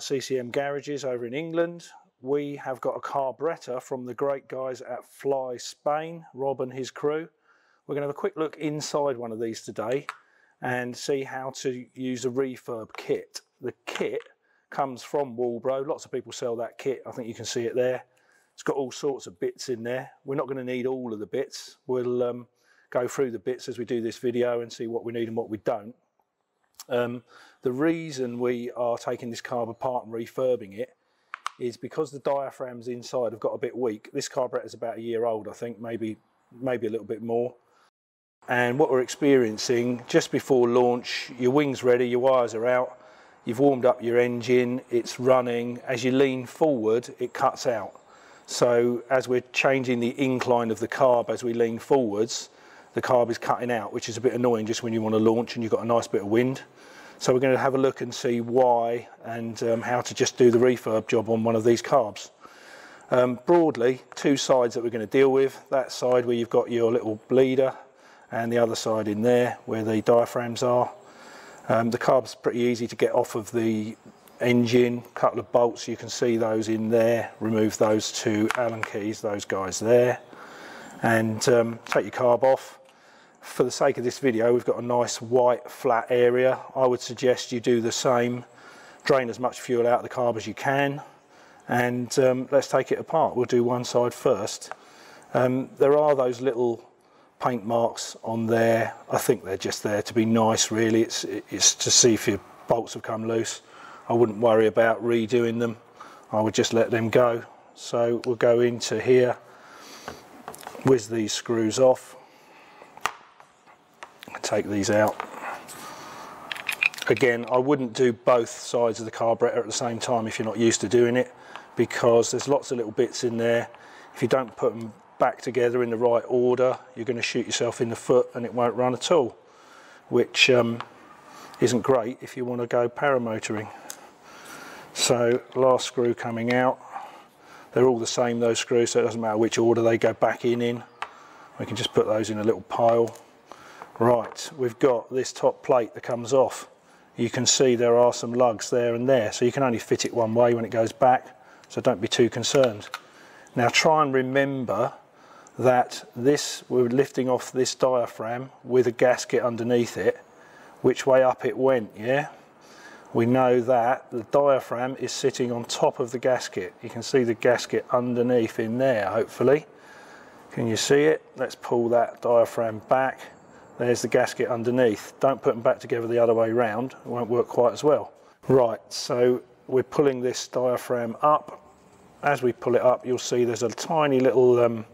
CCM Garages over in England. We have got a carburettor from the great guys at Fly Spain, Rob and his crew. We're going to have a quick look inside one of these today and see how to use a refurb kit. The kit comes from Walbro. Lots of people sell that kit. I think you can see it there. It's got all sorts of bits in there. We're not going to need all of the bits. We'll um, go through the bits as we do this video and see what we need and what we don't. Um, the reason we are taking this carb apart and refurbing it is because the diaphragms inside have got a bit weak. This carburettor is about a year old, I think, maybe, maybe a little bit more. And what we're experiencing just before launch, your wing's ready, your wires are out, you've warmed up your engine, it's running. As you lean forward, it cuts out. So as we're changing the incline of the carb as we lean forwards, the carb is cutting out, which is a bit annoying just when you want to launch and you've got a nice bit of wind. So we're going to have a look and see why and um, how to just do the refurb job on one of these carbs. Um, broadly, two sides that we're going to deal with. That side where you've got your little bleeder and the other side in there where the diaphragms are. Um, the carb's pretty easy to get off of the engine, a couple of bolts, you can see those in there. Remove those two Allen keys, those guys there. And um, take your carb off for the sake of this video, we've got a nice white flat area. I would suggest you do the same. Drain as much fuel out of the carb as you can. And um, let's take it apart. We'll do one side first. Um, there are those little paint marks on there. I think they're just there to be nice, really. It's, it's to see if your bolts have come loose. I wouldn't worry about redoing them. I would just let them go. So we'll go into here, whiz these screws off take these out. Again, I wouldn't do both sides of the carburetor at the same time if you're not used to doing it because there's lots of little bits in there. If you don't put them back together in the right order, you're going to shoot yourself in the foot and it won't run at all, which um, isn't great if you want to go paramotoring. So last screw coming out, they're all the same those screws so it doesn't matter which order they go back in in. We can just put those in a little pile Right, we've got this top plate that comes off. You can see there are some lugs there and there, so you can only fit it one way when it goes back, so don't be too concerned. Now try and remember that this, we're lifting off this diaphragm with a gasket underneath it, which way up it went, yeah? We know that the diaphragm is sitting on top of the gasket. You can see the gasket underneath in there, hopefully. Can you see it? Let's pull that diaphragm back there's the gasket underneath. Don't put them back together the other way round, it won't work quite as well. Right, so we're pulling this diaphragm up. As we pull it up, you'll see there's a tiny little um,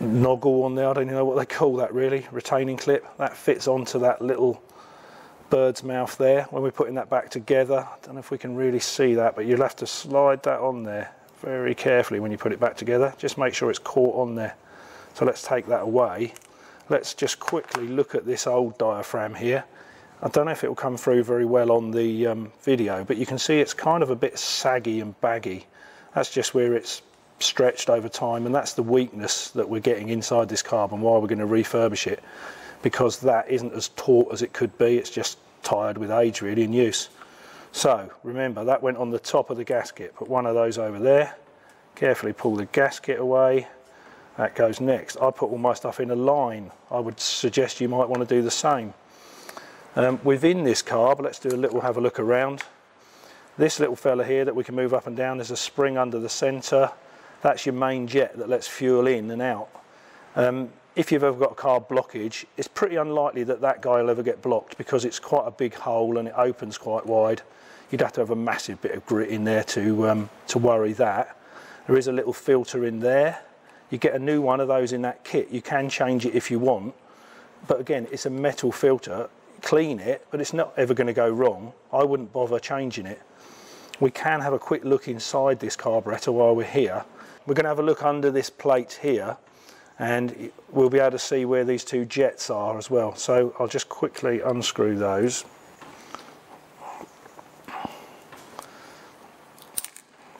noggle on there. I don't know what they call that really, retaining clip. That fits onto that little bird's mouth there. When we're putting that back together, I don't know if we can really see that, but you'll have to slide that on there very carefully when you put it back together. Just make sure it's caught on there. So let's take that away let's just quickly look at this old diaphragm here. I don't know if it will come through very well on the um, video, but you can see it's kind of a bit saggy and baggy. That's just where it's stretched over time, and that's the weakness that we're getting inside this carbon while we're going to refurbish it, because that isn't as taut as it could be. It's just tired with age, really, in use. So remember, that went on the top of the gasket. Put one of those over there. Carefully pull the gasket away that goes next. I put all my stuff in a line. I would suggest you might want to do the same. Um, within this carb, let's do a little have a look around. This little fella here that we can move up and down, there's a spring under the centre. That's your main jet that lets fuel in and out. Um, if you've ever got a carb blockage, it's pretty unlikely that that guy will ever get blocked because it's quite a big hole and it opens quite wide. You'd have to have a massive bit of grit in there to, um, to worry that. There is a little filter in there you get a new one of those in that kit. You can change it if you want, but again, it's a metal filter. Clean it, but it's not ever going to go wrong. I wouldn't bother changing it. We can have a quick look inside this carburetor while we're here. We're going to have a look under this plate here and we'll be able to see where these two jets are as well. So I'll just quickly unscrew those.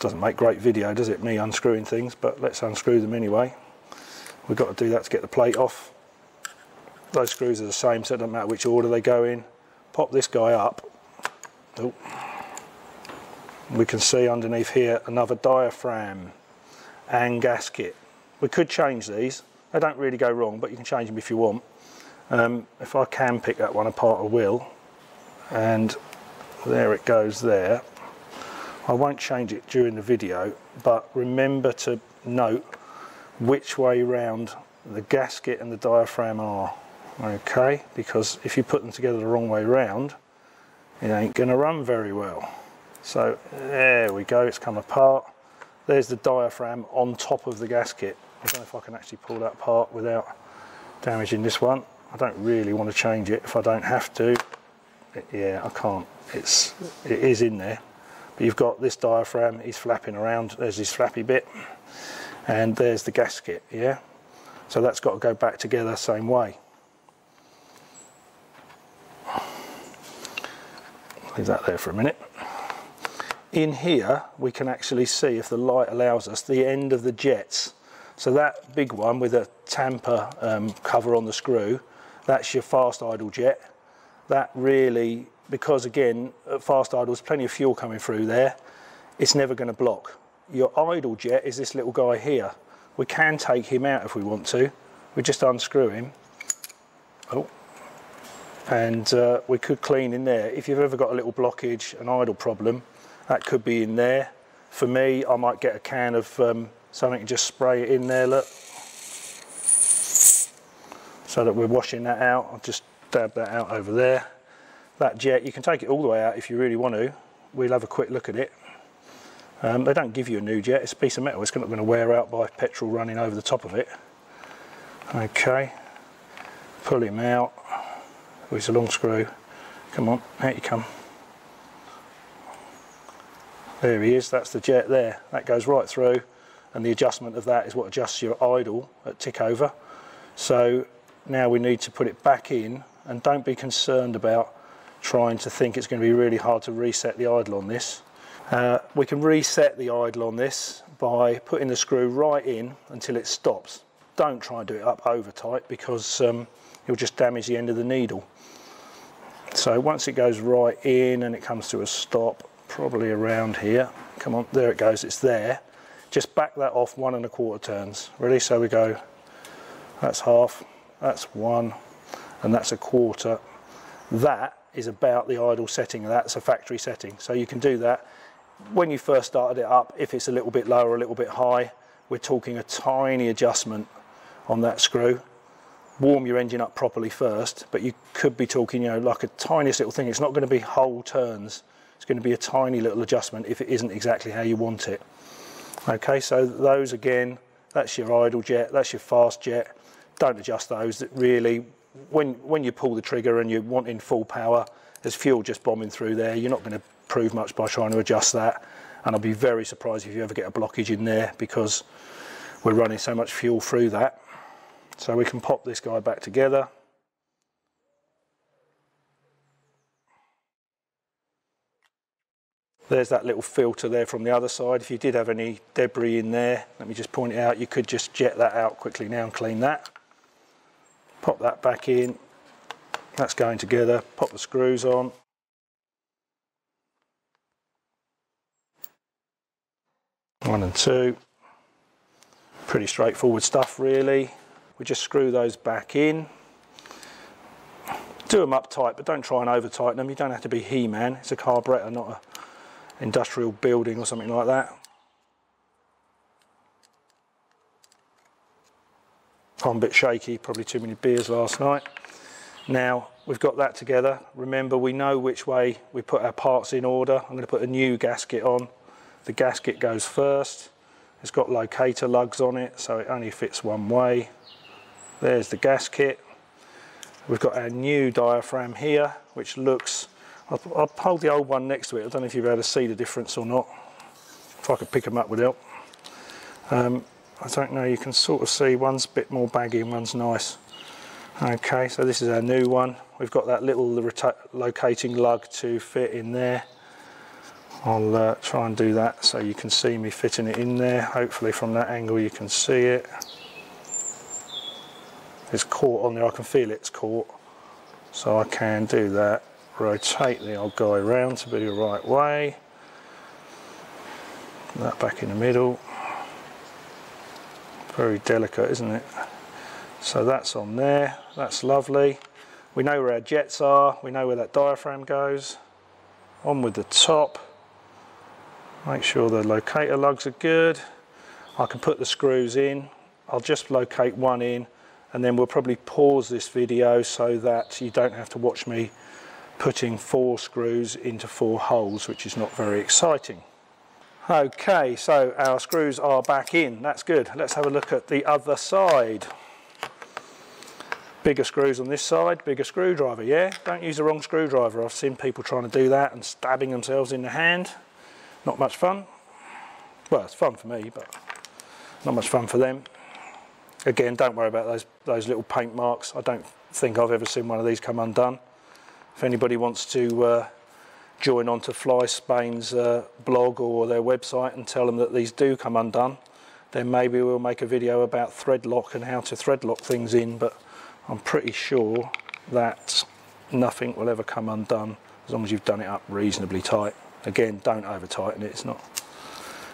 Doesn't make great video, does it, me unscrewing things, but let's unscrew them anyway. We've got to do that to get the plate off. Those screws are the same, so it doesn't matter which order they go in. Pop this guy up. Oh. We can see underneath here another diaphragm and gasket. We could change these. They don't really go wrong, but you can change them if you want. Um, if I can pick that one apart, I will. And there it goes there. I won't change it during the video, but remember to note which way round the gasket and the diaphragm are. Okay, because if you put them together the wrong way round, it ain't gonna run very well. So there we go, it's come apart. There's the diaphragm on top of the gasket. I don't know if I can actually pull that apart without damaging this one. I don't really want to change it if I don't have to. It, yeah, I can't. It's, it is in there. You've got this diaphragm, he's flapping around. There's his flappy bit. And there's the gasket, yeah? So that's got to go back together same way. Leave that there for a minute in here we can actually see if the light allows us the end of the jets so that big one with a tamper um, cover on the screw that's your fast idle jet that really because again at fast idle there's plenty of fuel coming through there it's never going to block your idle jet is this little guy here we can take him out if we want to we just unscrew him oh and uh, we could clean in there if you've ever got a little blockage an idle problem that could be in there. For me, I might get a can of um, something and just spray it in there, look. So that we're washing that out. I'll just dab that out over there. That jet, you can take it all the way out if you really want to. We'll have a quick look at it. Um, they don't give you a new jet, it's a piece of metal. It's not going to wear out by petrol running over the top of it. Okay, pull him out. With a long screw. Come on, out you come. There he is, that's the jet there. That goes right through and the adjustment of that is what adjusts your idle at tick over. So now we need to put it back in and don't be concerned about trying to think it's going to be really hard to reset the idle on this. Uh, we can reset the idle on this by putting the screw right in until it stops. Don't try and do it up over tight because um, you'll just damage the end of the needle. So once it goes right in and it comes to a stop, probably around here. Come on, there it goes, it's there. Just back that off one and a quarter turns. Ready? So we go, that's half, that's one, and that's a quarter. That is about the idle setting, that's a factory setting. So you can do that. When you first started it up, if it's a little bit low or a little bit high, we're talking a tiny adjustment on that screw. Warm your engine up properly first, but you could be talking, you know, like a tiniest little thing. It's not going to be whole turns it's going to be a tiny little adjustment if it isn't exactly how you want it. Okay, so those again, that's your idle jet, that's your fast jet. Don't adjust those. That really, when when you pull the trigger and you're wanting full power, there's fuel just bombing through there. You're not going to prove much by trying to adjust that. And I'll be very surprised if you ever get a blockage in there because we're running so much fuel through that. So we can pop this guy back together. There's that little filter there from the other side. If you did have any debris in there, let me just point it out, you could just jet that out quickly now and clean that. Pop that back in. That's going together. Pop the screws on. One and two. Pretty straightforward stuff really. We just screw those back in. Do them up tight, but don't try and over tighten them. You don't have to be He-Man. It's a carburetor not a industrial building or something like that. I'm a bit shaky, probably too many beers last night. Now we've got that together. Remember we know which way we put our parts in order. I'm going to put a new gasket on. The gasket goes first. It's got locator lugs on it so it only fits one way. There's the gasket. We've got our new diaphragm here which looks I'll, I'll hold the old one next to it. I don't know if you'll be able to see the difference or not. If I could pick them up with help. Um, I don't know, you can sort of see one's a bit more baggy and one's nice. Okay, so this is our new one. We've got that little locating lug to fit in there. I'll uh, try and do that so you can see me fitting it in there. Hopefully from that angle you can see it. It's caught on there, I can feel it's caught. So I can do that rotate the old guy around to be the right way. that back in the middle. Very delicate, isn't it? So that's on there, that's lovely. We know where our jets are, we know where that diaphragm goes. On with the top. Make sure the locator lugs are good. I can put the screws in. I'll just locate one in and then we'll probably pause this video so that you don't have to watch me putting four screws into four holes, which is not very exciting. Okay, so our screws are back in. That's good. Let's have a look at the other side. Bigger screws on this side, bigger screwdriver, yeah? Don't use the wrong screwdriver. I've seen people trying to do that and stabbing themselves in the hand. Not much fun. Well, it's fun for me, but not much fun for them. Again, don't worry about those, those little paint marks. I don't think I've ever seen one of these come undone. If anybody wants to uh, join on to Fly Spain's uh, blog or their website and tell them that these do come undone, then maybe we'll make a video about thread lock and how to thread lock things in, but I'm pretty sure that nothing will ever come undone as long as you've done it up reasonably tight. Again, don't over tighten it, it's not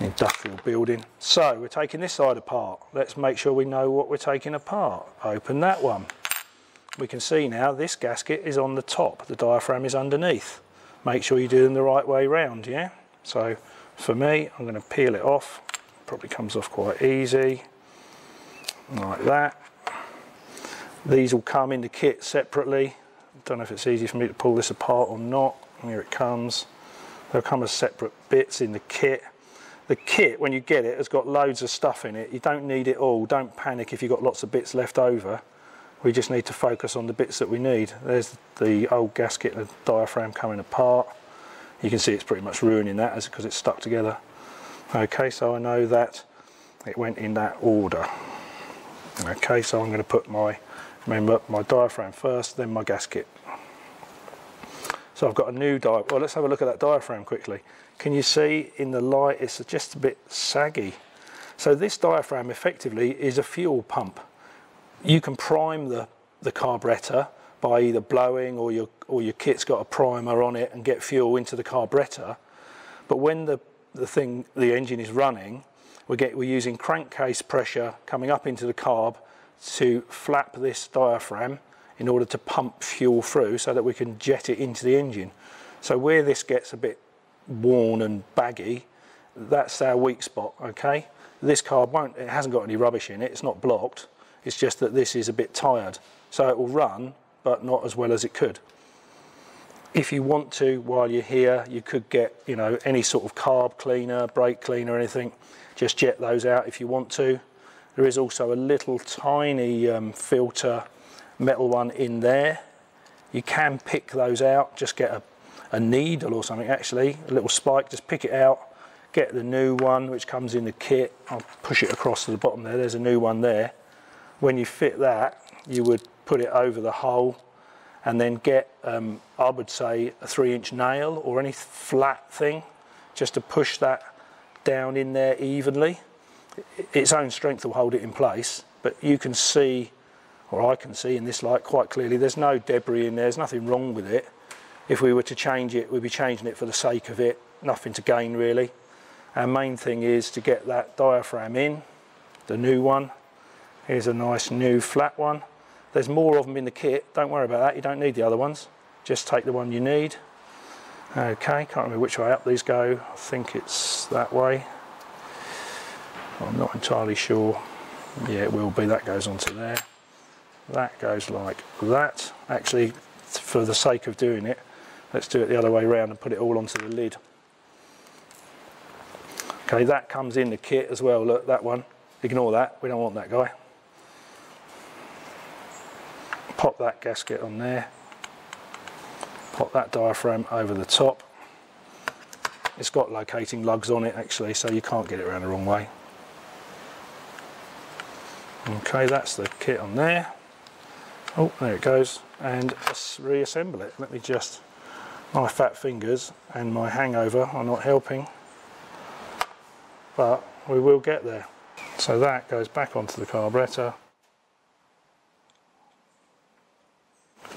an industrial building. So we're taking this side apart. Let's make sure we know what we're taking apart. Open that one we can see now this gasket is on the top, the diaphragm is underneath. Make sure you do them the right way round, yeah? So for me, I'm gonna peel it off. Probably comes off quite easy, like that. These will come in the kit separately. Don't know if it's easy for me to pull this apart or not. Here it comes. They'll come as separate bits in the kit. The kit, when you get it, has got loads of stuff in it. You don't need it all. Don't panic if you've got lots of bits left over we just need to focus on the bits that we need. There's the old gasket and the diaphragm coming apart. You can see it's pretty much ruining that as because it's stuck together. Okay, so I know that it went in that order. Okay, so I'm going to put my, remember, my diaphragm first, then my gasket. So I've got a new diaphragm. Well, let's have a look at that diaphragm quickly. Can you see in the light, it's just a bit saggy. So this diaphragm effectively is a fuel pump you can prime the, the carburettor by either blowing or your, or your kit's got a primer on it and get fuel into the carburettor. But when the, the thing, the engine is running, we get, we're using crankcase pressure coming up into the carb to flap this diaphragm in order to pump fuel through so that we can jet it into the engine. So where this gets a bit worn and baggy, that's our weak spot, okay? This carb won't, it hasn't got any rubbish in it, it's not blocked. It's just that this is a bit tired. So it will run, but not as well as it could. If you want to, while you're here, you could get, you know, any sort of carb cleaner, brake cleaner, anything. Just jet those out if you want to. There is also a little tiny um, filter metal one in there. You can pick those out, just get a, a needle or something actually, a little spike, just pick it out, get the new one which comes in the kit. I'll push it across to the bottom there, there's a new one there when you fit that, you would put it over the hole and then get, um, I would say, a three inch nail or any flat thing just to push that down in there evenly. Its own strength will hold it in place, but you can see, or I can see in this light quite clearly, there's no debris in there, there's nothing wrong with it. If we were to change it, we'd be changing it for the sake of it, nothing to gain really. Our main thing is to get that diaphragm in, the new one, Here's a nice new flat one. There's more of them in the kit. Don't worry about that. You don't need the other ones. Just take the one you need. Okay, can't remember which way up these go. I think it's that way. I'm not entirely sure. Yeah, it will be. That goes onto there. That goes like that. Actually, for the sake of doing it, let's do it the other way around and put it all onto the lid. Okay, that comes in the kit as well. Look, that one. Ignore that. We don't want that guy pop that gasket on there, pop that diaphragm over the top. It's got locating lugs on it actually, so you can't get it around the wrong way. Okay, that's the kit on there. Oh, there it goes. And let's reassemble it. Let me just, my fat fingers and my hangover are not helping, but we will get there. So that goes back onto the carburettor.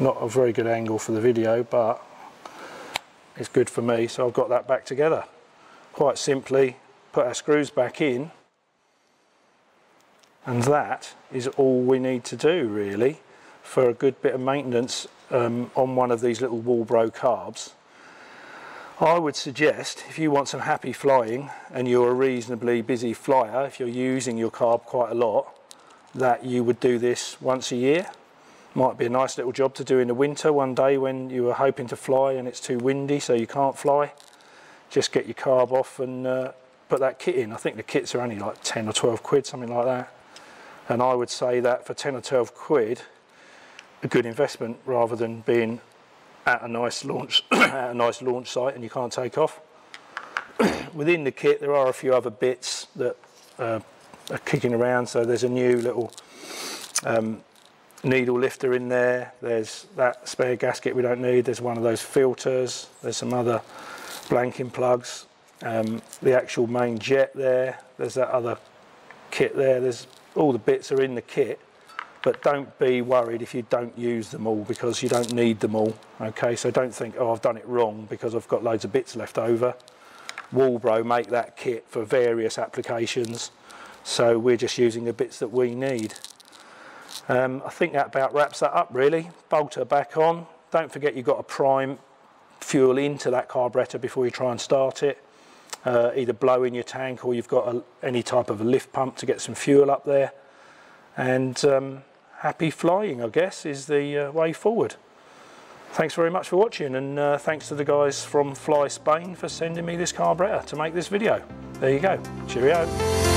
Not a very good angle for the video but it's good for me so I've got that back together quite simply put our screws back in and that is all we need to do really for a good bit of maintenance um, on one of these little Walbro carbs. I would suggest if you want some happy flying and you're a reasonably busy flyer, if you're using your carb quite a lot, that you would do this once a year. Might be a nice little job to do in the winter one day when you were hoping to fly and it's too windy so you can't fly. Just get your carb off and uh, put that kit in. I think the kits are only like 10 or 12 quid, something like that. And I would say that for 10 or 12 quid, a good investment rather than being at a nice launch at a nice launch site and you can't take off. Within the kit there are a few other bits that uh, are kicking around so there's a new little um, needle lifter in there. There's that spare gasket we don't need. There's one of those filters. There's some other blanking plugs. Um, the actual main jet there there's that other kit there. There's all the bits are in the kit but don't be worried if you don't use them all because you don't need them all okay? So don't think oh I've done it wrong because I've got loads of bits left over. Walbro make that kit for various applications so we're just using the bits that we need um, I think that about wraps that up really bolter back on don't forget you've got to prime fuel into that carburetor before you try and start it uh, either blow in your tank or you've got a, any type of a lift pump to get some fuel up there and um, happy flying, I guess, is the uh, way forward. Thanks very much for watching and uh, thanks to the guys from Fly Spain for sending me this carburetor to make this video. There you go. Cheerio.